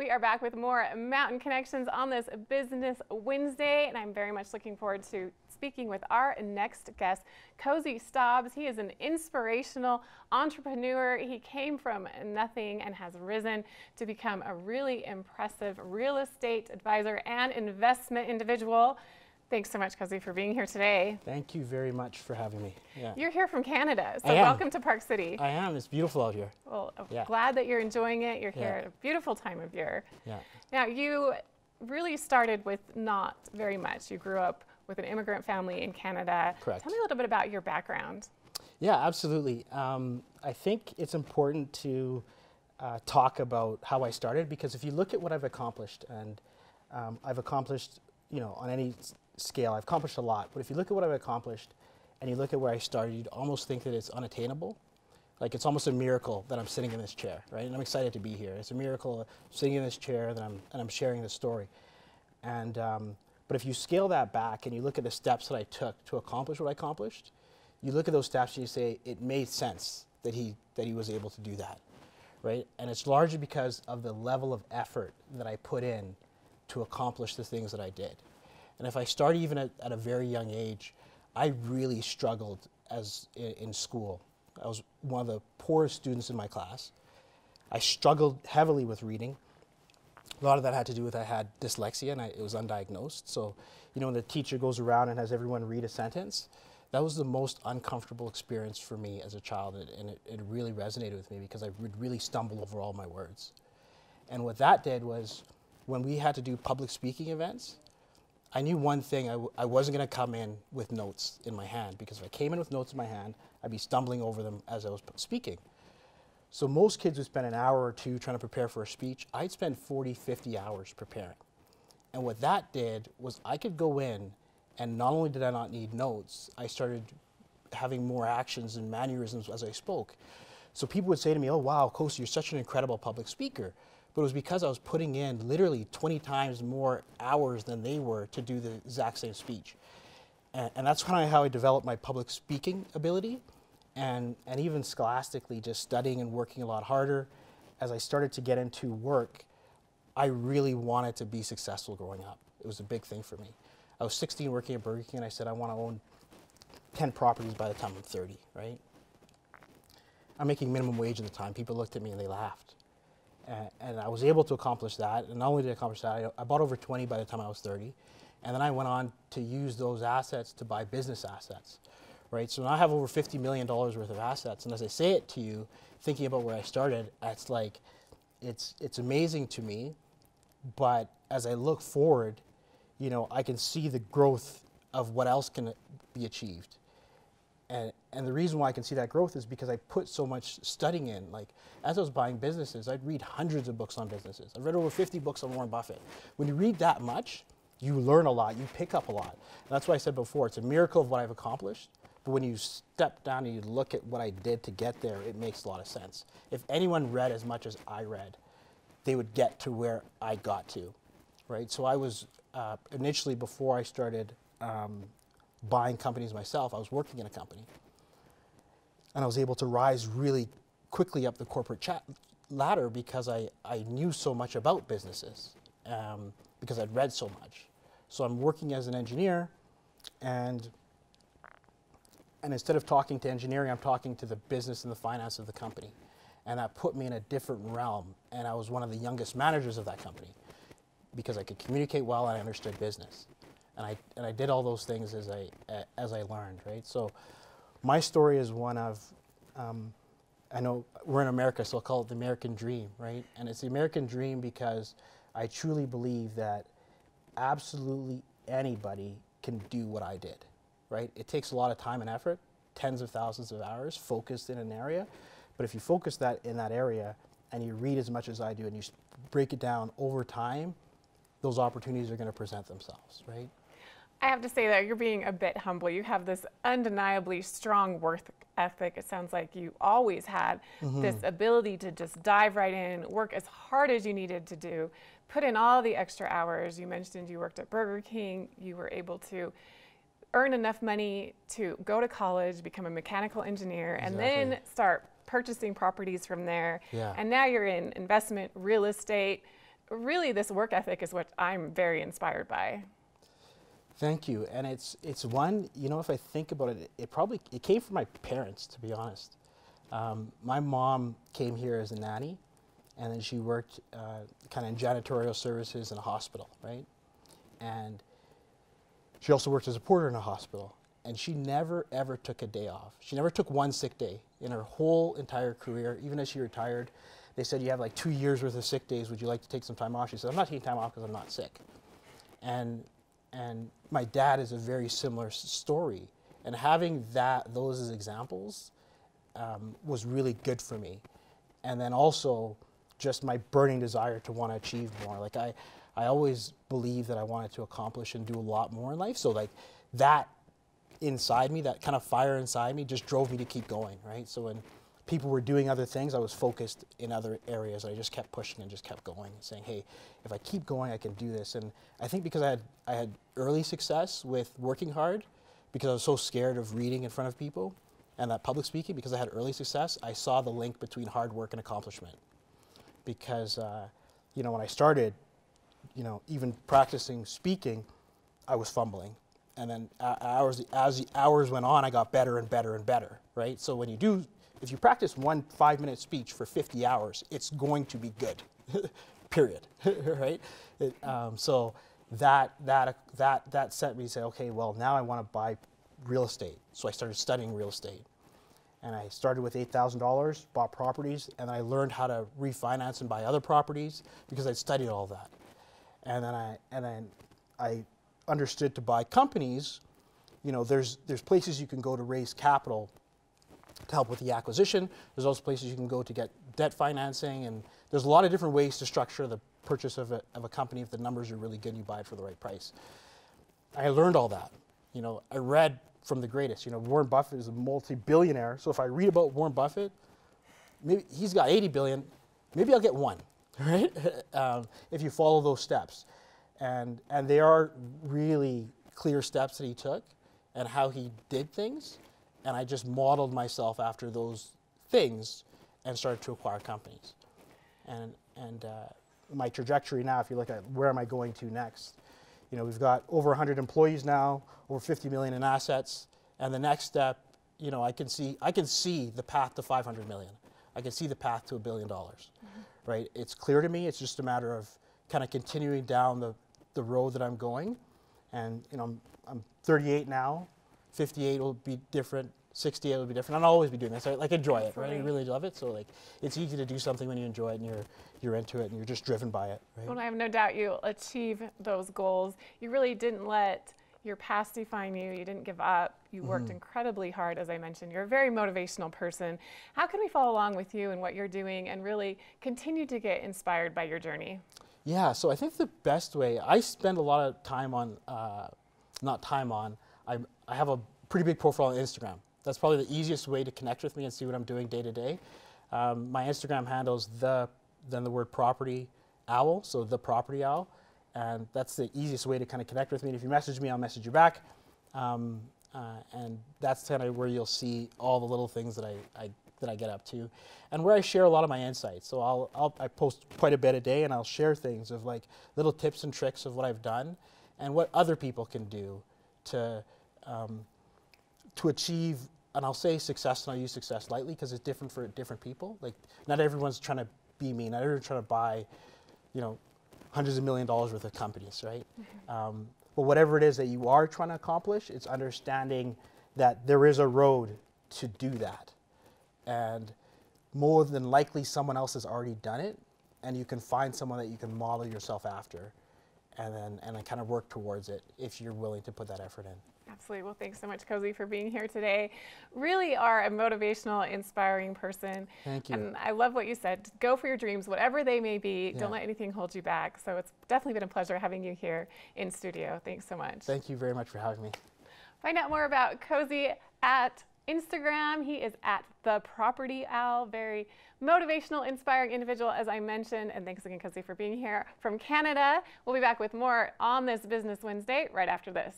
We are back with more Mountain Connections on this Business Wednesday, and I'm very much looking forward to speaking with our next guest, Kosi Stobbs. He is an inspirational entrepreneur. He came from nothing and has risen to become a really impressive real estate advisor and investment individual. Thanks so much, Kosi, for being here today. Thank you very much for having me. Yeah. You're here from Canada, so welcome to Park City. I am. It's beautiful out here. Well, I'm yeah. glad that you're enjoying it. You're here yeah. at a beautiful time of year. Yeah. Now, you really started with not very much. You grew up with an immigrant family in Canada. Correct. Tell me a little bit about your background. Yeah, absolutely. Um, I think it's important to uh, talk about how I started because if you look at what I've accomplished, and um, I've accomplished, you know, on any scale. I've accomplished a lot, but if you look at what I've accomplished and you look at where I started, you'd almost think that it's unattainable. Like it's almost a miracle that I'm sitting in this chair, right? And I'm excited to be here. It's a miracle sitting in this chair that I'm and I'm sharing this story. And um, but if you scale that back and you look at the steps that I took to accomplish what I accomplished, you look at those steps and you say it made sense that he that he was able to do that, right? And it's largely because of the level of effort that I put in to accomplish the things that I did. And if I start even at, at a very young age, I really struggled as in, in school. I was one of the poorest students in my class. I struggled heavily with reading. A lot of that had to do with I had dyslexia and I, it was undiagnosed. So, you know, when the teacher goes around and has everyone read a sentence, that was the most uncomfortable experience for me as a child, and it, it really resonated with me because I would really stumble over all my words. And what that did was, when we had to do public speaking events, I knew one thing, I w- I wasn't going to come in with notes in my hand because if I came in with notes in my hand, I'd be stumbling over them as I was speaking. So most kids would spend an hour or two trying to prepare for a speech. I'd spend 40, 50 hours preparing. And what that did was I could go in and not only did I not need notes, I started having more actions and mannerisms as I spoke. So people would say to me, oh wow, Kosi, you're such an incredible public speaker but it was because I was putting in literally 20 times more hours than they were to do the exact same speech. And, and that's kind of how I developed my public speaking ability. And, and even scholastically, just studying and working a lot harder. As I started to get into work, I really wanted to be successful growing up. It was a big thing for me. I was 16 working at Burger King, and I said, I want to own 10 properties by the time I'm 30, right? I'm making minimum wage at the time. People looked at me and they laughed and I was able to accomplish that. And not only did I accomplish that, I, I bought over 20 by the time I was 30. And then I went on to use those assets to buy business assets, right? So now I have over $50 million worth of assets. And as I say it to you, thinking about where I started, it's like, it's, it's amazing to me. But as I look forward, you know, I can see the growth of what else can be achieved. And, and the reason why I can see that growth is because I put so much studying in. Like, as I was buying businesses, I'd read hundreds of books on businesses. I've read over 50 books on Warren Buffett. When you read that much, you learn a lot, you pick up a lot. And that's why I said before, it's a miracle of what I've accomplished. But when you step down and you look at what I did to get there, it makes a lot of sense. If anyone read as much as I read, they would get to where I got to, right? So I was uh, initially, before I started um, buying companies myself. I was working in a company. And I was able to rise really quickly up the corporate ladder because I, I knew so much about businesses, um, because I'd read so much. So I'm working as an engineer, and, and instead of talking to engineering, I'm talking to the business and the finance of the company. And that put me in a different realm. And I was one of the youngest managers of that company because I could communicate well and I understood business and I and I did all those things as I as I learned, right? So my story is one of um, I know we're in America, so I'll call it the American dream, right? And it's the American dream because I truly believe that absolutely anybody can do what I did, right? It takes a lot of time and effort, tens of thousands of hours focused in an area, but if you focus that in that area and you read as much as I do and you break it down over time, those opportunities are going to present themselves, right? I have to say that you're being a bit humble. You have this undeniably strong work ethic. It sounds like you always had mm-hmm. this ability to just dive right in, work as hard as you needed to do, put in all the extra hours. You mentioned you worked at Burger King. You were able to earn enough money to go to college, become a mechanical engineer, exactly. and then start purchasing properties from there. Yeah. And now you're in investment, real estate really this work ethic is what I'm very inspired by. Thank you. And it's it's one, you know, if I think about it, it probably it came from my parents, to be honest. Um, my mom came here as a nanny, and then she worked uh, kind of in janitorial services in a hospital, right? And she also worked as a porter in a hospital. And she never ever took a day off. She never took one sick day in her whole entire career, even as she retired. They said, You have like two years worth of sick days. Would you like to take some time off? She said, I'm not taking time off because I'm not sick. And, and my dad is a very similar story. And having that, those as examples um, was really good for me. And then also just my burning desire to want to achieve more. Like I, I always believed that I wanted to accomplish and do a lot more in life. So like that inside me, that kind of fire inside me just drove me to keep going, right? So when people were doing other things, I was focused in other areas. I just kept pushing and just kept going saying, hey, if I keep going, I can do this. And I think because I had, I had early success with working hard, because I was so scared of reading in front of people and that public speaking, because I had early success, I saw the link between hard work and accomplishment. Because, uh, you know, when I started, you know, even practicing speaking, I was fumbling and then hours as the hours went on, I got better and better and better, right? So when you do, if you practice one five-minute speech for 50 hours, it's going to be good, period, right? It, um, so that that that that set me to say, okay, well now I want to buy real estate. So I started studying real estate, and I started with eight thousand dollars, bought properties, and I learned how to refinance and buy other properties because I'd studied all that, and then I and then I understood to buy companies, you know, there's, there's places you can go to raise capital to help with the acquisition. There's also places you can go to get debt financing, and there's a lot of different ways to structure the purchase of a, of a company. If the numbers are really good, you buy it for the right price. I learned all that. You know, I read from the greatest. You know, Warren Buffett is a multi-billionaire. So if I read about Warren Buffett, maybe he's got 80 billion. Maybe I'll get one, right? um, if you follow those steps and and they are really clear steps that he took and how he did things and i just modeled myself after those things and started to acquire companies and and uh, my trajectory now if you look at where am i going to next you know we've got over 100 employees now over 50 million in assets and the next step you know i can see i can see the path to 500 million i can see the path to a billion dollars mm-hmm. right it's clear to me it's just a matter of kind of continuing down the the road that I'm going. And you know, I'm, I'm 38 now. 58 will be different. 68 will be different. I'll always be doing this. I like enjoy it, right? I really love it. So like, it's easy to do something when you enjoy it and you're you're into it and you're just driven by it. Right? Well, I have no doubt you'll achieve those goals. You really didn't let your past define you. You didn't give up. You worked mm-hmm. incredibly hard, as I mentioned. You're a very motivational person. How can we follow along with you and what you're doing and really continue to get inspired by your journey? Yeah, so I think the best way, I spend a lot of time on, uh, not time on, I, I have a pretty big profile on Instagram. That's probably the easiest way to connect with me and see what I'm doing day to day. Um, my Instagram handle is the, then the word property owl, so the property owl. And that's the easiest way to kind of connect with me. And if you message me, I'll message you back. Um, uh, and that's kind of where you'll see all the little things that I, I that I get up to, and where I share a lot of my insights. So I'll, I'll I post quite a bit a day, and I'll share things of like little tips and tricks of what I've done, and what other people can do to um, to achieve. And I'll say success, and I'll use success lightly because it's different for different people. Like not everyone's trying to be me. Not everyone's trying to buy, you know, hundreds of million dollars worth of companies, right? Mm-hmm. Um, but whatever it is that you are trying to accomplish, it's understanding that there is a road to do that and more than likely someone else has already done it and you can find someone that you can model yourself after and then and then kind of work towards it if you're willing to put that effort in. Absolutely. Well, thanks so much, Kosi, for being here today. Really are a motivational, inspiring person. Thank you. And I love what you said. Go for your dreams, whatever they may be. Yeah. Don't let anything hold you back. So it's definitely been a pleasure having you here in studio. Thanks so much. Thank you very much for having me. Find out more about Kosi at Instagram. He is at the Property Owl. Very motivational, inspiring individual, as I mentioned. And thanks again, Kosi, for being here from Canada. We'll be back with more on this Business Wednesday right after this.